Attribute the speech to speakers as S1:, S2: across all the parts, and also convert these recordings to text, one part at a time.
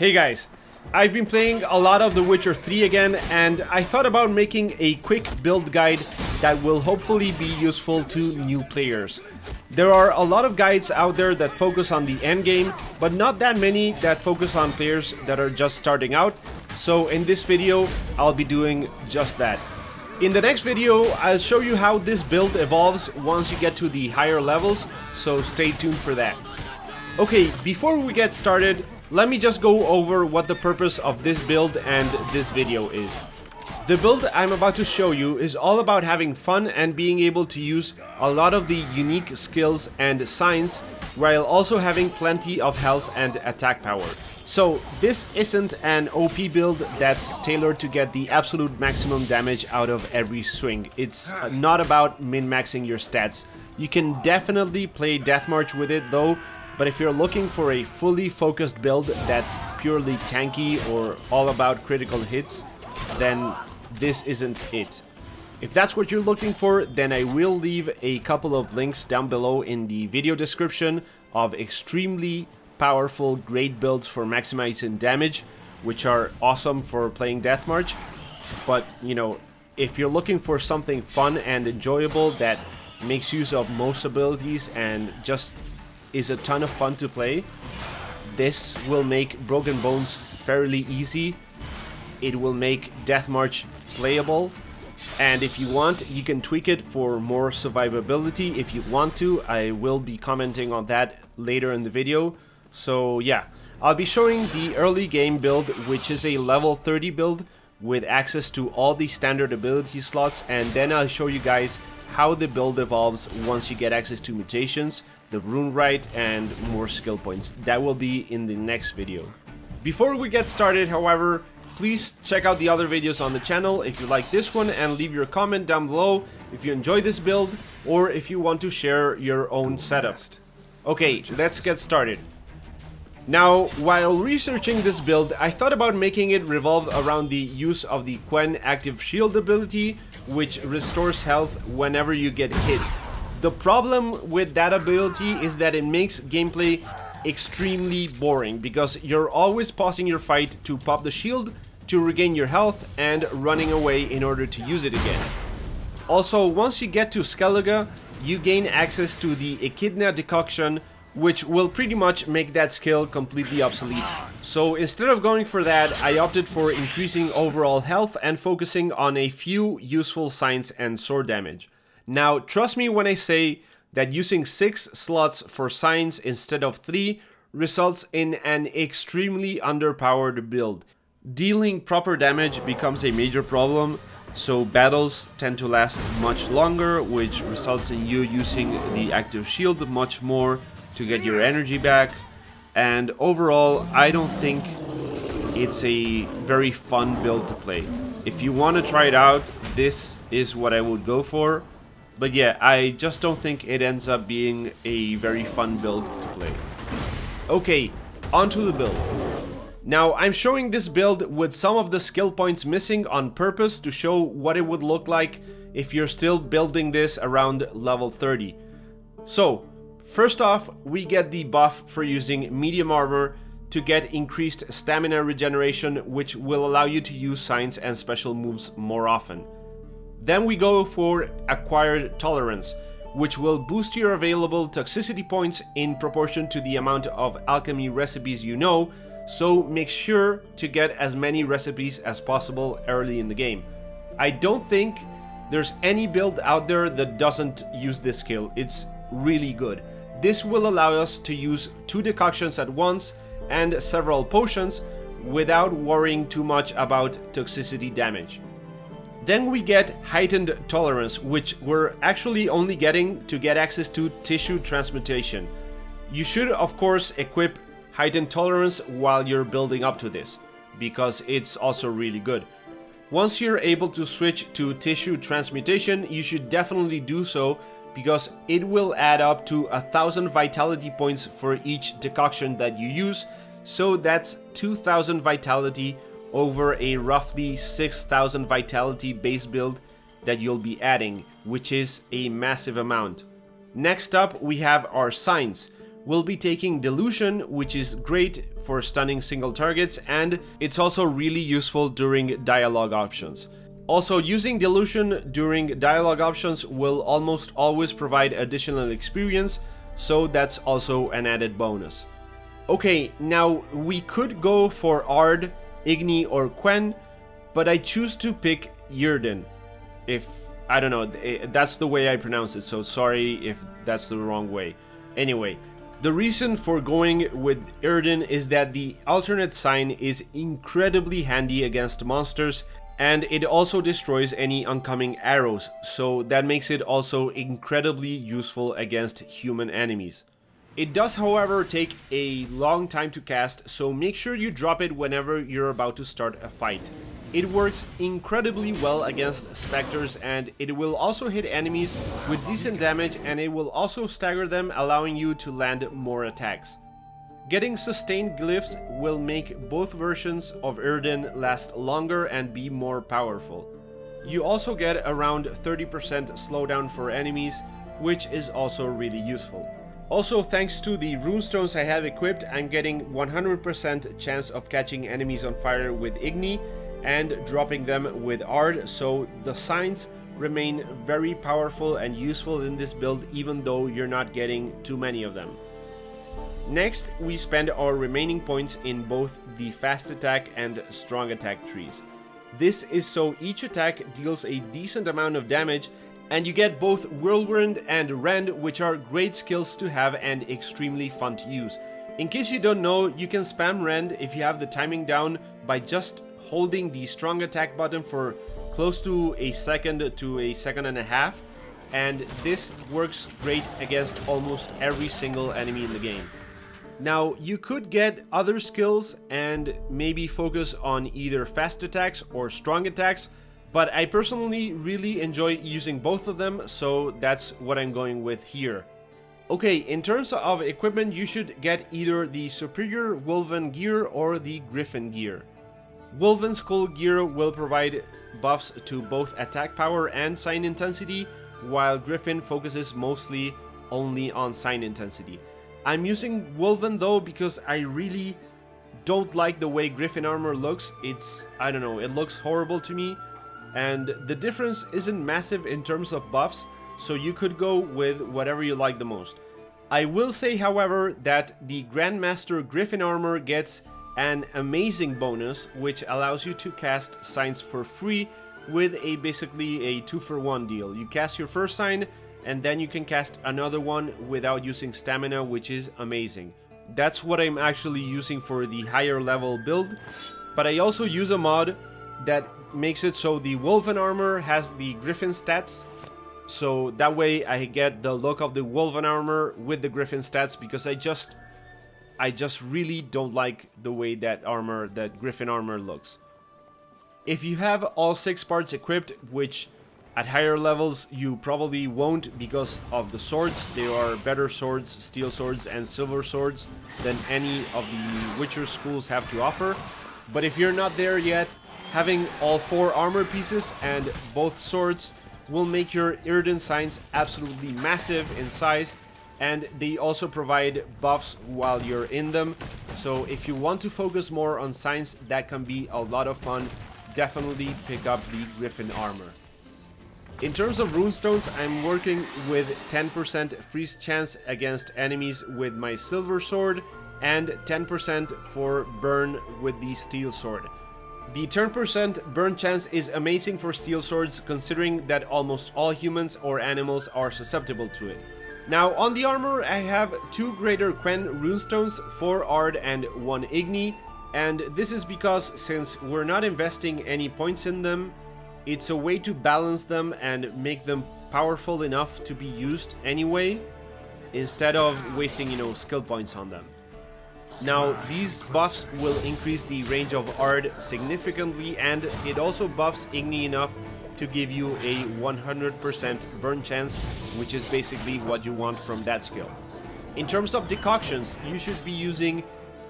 S1: Hey guys, I've been playing a lot of The Witcher 3 again and I thought about making a quick build guide that will hopefully be useful to new players. There are a lot of guides out there that focus on the end game, but not that many that focus on players that are just starting out, so in this video I'll be doing just that. In the next video, I'll show you how this build evolves once you get to the higher levels, so stay tuned for that. Okay, before we get started, let me just go over what the purpose of this build and this video is. The build I'm about to show you is all about having fun and being able to use a lot of the unique skills and signs while also having plenty of health and attack power. So this isn't an OP build that's tailored to get the absolute maximum damage out of every swing. It's not about min-maxing your stats. You can definitely play Death March with it though, but if you're looking for a fully focused build that's purely tanky or all about critical hits, then this isn't it. If that's what you're looking for, then I will leave a couple of links down below in the video description of extremely powerful great builds for maximizing damage, which are awesome for playing Deathmarch. But, you know, if you're looking for something fun and enjoyable that makes use of most abilities and just is a ton of fun to play. This will make Broken Bones fairly easy. It will make Death March playable. And if you want, you can tweak it for more survivability if you want to. I will be commenting on that later in the video. So yeah, I'll be showing the early game build, which is a level 30 build with access to all the standard ability slots. And then I'll show you guys how the build evolves once you get access to mutations, the Runewright, and more skill points. That will be in the next video. Before we get started, however, please check out the other videos on the channel if you like this one and leave your comment down below if you enjoy this build or if you want to share your own setup. Okay, let's get started. Now, while researching this build, I thought about making it revolve around the use of the Quen active shield ability, which restores health whenever you get hit. The problem with that ability is that it makes gameplay extremely boring because you're always pausing your fight to pop the shield to regain your health and running away in order to use it again. Also, once you get to Skellige, you gain access to the Echidna decoction which will pretty much make that skill completely obsolete. So instead of going for that, I opted for increasing overall health and focusing on a few useful signs and sword damage. Now, trust me when I say that using 6 slots for signs instead of 3 results in an extremely underpowered build. Dealing proper damage becomes a major problem, so battles tend to last much longer, which results in you using the active shield much more to get your energy back. And overall, I don't think it's a very fun build to play. If you want to try it out, this is what I would go for. But yeah, I just don't think it ends up being a very fun build to play. Okay, onto the build. Now, I'm showing this build with some of the skill points missing on purpose to show what it would look like if you're still building this around level 30. So, first off, we get the buff for using medium armor to get increased stamina regeneration, which will allow you to use signs and special moves more often. Then we go for Acquired Tolerance, which will boost your available toxicity points in proportion to the amount of alchemy recipes you know, so make sure to get as many recipes as possible early in the game. I don't think there's any build out there that doesn't use this skill, it's really good. This will allow us to use two decoctions at once and several potions without worrying too much about toxicity damage. Then we get Heightened Tolerance, which we're actually only getting to get access to Tissue Transmutation. You should of course equip Heightened Tolerance while you're building up to this, because it's also really good. Once you're able to switch to Tissue Transmutation, you should definitely do so because it will add up to a thousand vitality points for each decoction that you use, so that's 2000 vitality over a roughly 6000 vitality base build that you'll be adding, which is a massive amount. Next up we have our signs, We'll be taking Delusion, which is great for stunning single targets, and it's also really useful during dialogue options. Also, using Delusion during dialogue options will almost always provide additional experience, so that's also an added bonus. Okay, now we could go for Aard, Igni, or Quen, but I choose to pick Yrden. If, I don't know, eh, that's the way I pronounce it, so sorry if that's the wrong way. Anyway, the reason for going with Yrden is that the alternate sign is incredibly handy against monsters and it also destroys any oncoming arrows, so that makes it also incredibly useful against human enemies. It does however take a long time to cast, so make sure you drop it whenever you're about to start a fight. It works incredibly well against specters and it will also hit enemies with decent damage and it will also stagger them allowing you to land more attacks. Getting sustained glyphs will make both versions of Yrden last longer and be more powerful. You also get around 30% slowdown for enemies, which is also really useful. Also, thanks to the runestones I have equipped, I'm getting 100% chance of catching enemies on fire with Igni and dropping them with Aard, so the signs remain very powerful and useful in this build even though you're not getting too many of them. Next, we spend our remaining points in both the fast attack and strong attack trees. This is so each attack deals a decent amount of damage and you get both Whirlwind and Rend which are great skills to have and extremely fun to use. In case you don't know, you can spam Rend if you have the timing down by just holding the strong attack button for close to a second to a second and a half and this works great against almost every single enemy in the game. Now, you could get other skills and maybe focus on either fast attacks or strong attacks, but I personally really enjoy using both of them, so that's what I'm going with here. Okay, in terms of equipment, you should get either the Superior Wolven gear or the Griffin gear. Wolven Skull gear will provide buffs to both attack power and sign intensity, while Griffin focuses mostly only on sign intensity. I'm using Wolven though because I really don't like the way Griffin armor looks. It's, I don't know, it looks horrible to me. And the difference isn't massive in terms of buffs, so you could go with whatever you like the most. I will say, however, that the Grandmaster Griffin armor gets an amazing bonus, which allows you to cast signs for free with a basically a 2 for 1 deal. You cast your first sign, and then you can cast another one without using stamina, which is amazing. That's what I'm actually using for the higher level build, but I also use a mod that makes it so the Wolven armor has the Griffin stats, so that way I get the look of the Wolven armor with the Griffin stats because I just I just really don't like the way that armor, that Griffin armor looks. If you have all six parts equipped, which at higher levels, you probably won't because of the swords. There are better swords, steel swords and silver swords than any of the Witcher schools have to offer. But if you're not there yet, having all four armor pieces and both swords will make your Yrden signs absolutely massive in size and they also provide buffs while you're in them. So if you want to focus more on signs, that can be a lot of fun. Definitely pick up the Griffin armor. In terms of runestones, I'm working with 10% freeze chance against enemies with my silver sword and 10% for burn with the steel sword. The 10% burn chance is amazing for steel swords considering that almost all humans or animals are susceptible to it. Now on the armor I have two greater Quen runestones, 4 Aard and 1 Igni and this is because since we're not investing any points in them, it's a way to balance them and make them powerful enough to be used anyway, instead of wasting, you know, skill points on them. Now, these buffs will increase the range of Aard significantly, and it also buffs Igni enough to give you a 100% burn chance, which is basically what you want from that skill. In terms of decoctions, you should be using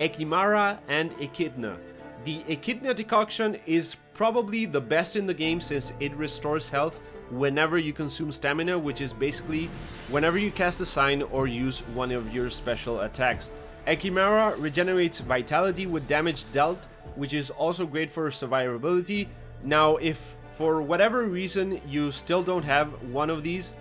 S1: Ekimmara and Echidna. The Echidna decoction is probably the best in the game since it restores health whenever you consume stamina, which is basically whenever you cast a sign or use one of your special attacks. Ekimmara regenerates vitality with damage dealt, which is also great for survivability. Now, if for whatever reason you still don't have one of these,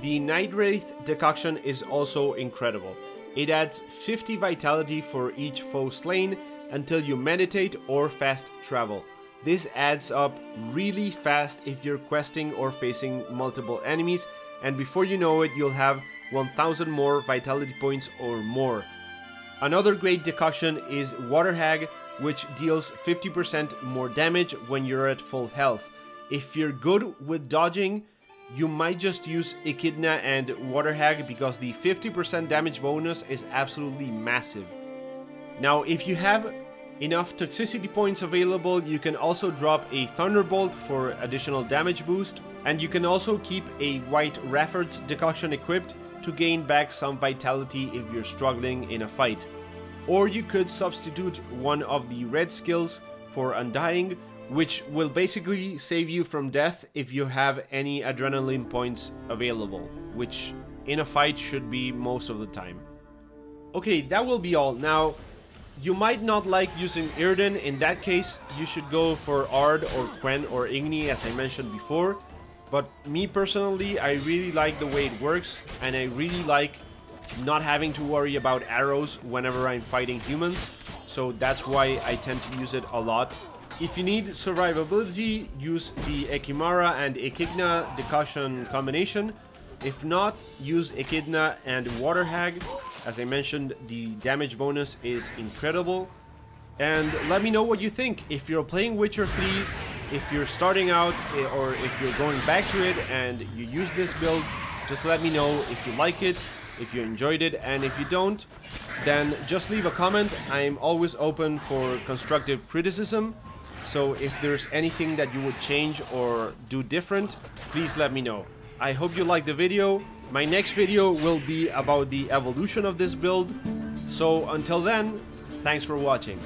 S1: the Night Wraith decoction is also incredible. It adds 50 vitality for each foe slain until you meditate or fast travel. This adds up really fast if you're questing or facing multiple enemies and before you know it you'll have 1000 more vitality points or more. Another great decoction is Water Hag which deals 50% more damage when you're at full health. If you're good with dodging, you might just use Echidna and Water Hag because the 50% damage bonus is absolutely massive. Now, if you have enough toxicity points available, you can also drop a Thunderbolt for additional damage boost, and you can also keep a White Raffard's decoction equipped to gain back some vitality if you're struggling in a fight. Or you could substitute one of the red skills for Undying, which will basically save you from death if you have any adrenaline points available, which in a fight should be most of the time. Okay, that will be all. Now, you might not like using Yrden, in that case you should go for Aard or Quen or Igni as I mentioned before. But me personally, I really like the way it works and I really like not having to worry about arrows whenever I'm fighting humans. So that's why I tend to use it a lot. If you need survivability, use the Ekimmara and Echidna Decoction combination. If not, use Echidna and Water Hag as I mentioned, the damage bonus is incredible. And let me know what you think. If you're playing Witcher 3, if you're starting out, eh, or if you're going back to it and you use this build, just let me know if you like it, if you enjoyed it, and if you don't, then just leave a comment. I'm always open for constructive criticism. So if there's anything that you would change or do different, please let me know. I hope you liked the video. My next video will be about the evolution of this build. So until then, thanks for watching.